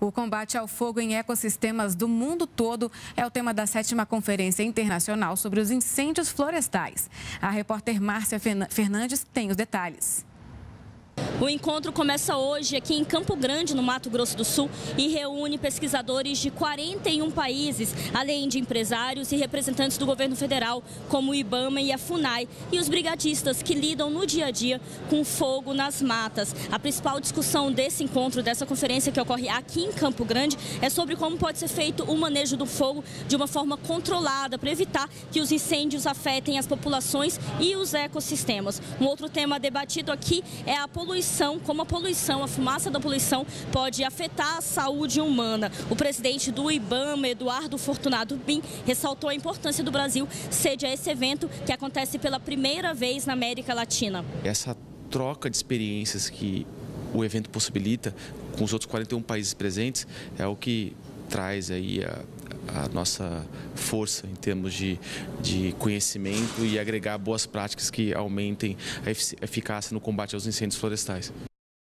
O combate ao fogo em ecossistemas do mundo todo é o tema da sétima Conferência Internacional sobre os Incêndios Florestais. A repórter Márcia Fernandes tem os detalhes. O encontro começa hoje aqui em Campo Grande, no Mato Grosso do Sul, e reúne pesquisadores de 41 países, além de empresários e representantes do governo federal, como o IBAMA e a FUNAI, e os brigadistas que lidam no dia a dia com fogo nas matas. A principal discussão desse encontro, dessa conferência que ocorre aqui em Campo Grande, é sobre como pode ser feito o manejo do fogo de uma forma controlada para evitar que os incêndios afetem as populações e os ecossistemas. Um outro tema debatido aqui é a poluição poluição, como a poluição, a fumaça da poluição pode afetar a saúde humana. O presidente do IBAMA, Eduardo Fortunado Bim, ressaltou a importância do Brasil sede a esse evento que acontece pela primeira vez na América Latina. Essa troca de experiências que o evento possibilita com os outros 41 países presentes é o que traz aí a, a nossa força em termos de, de conhecimento e agregar boas práticas que aumentem a eficácia no combate aos incêndios florestais.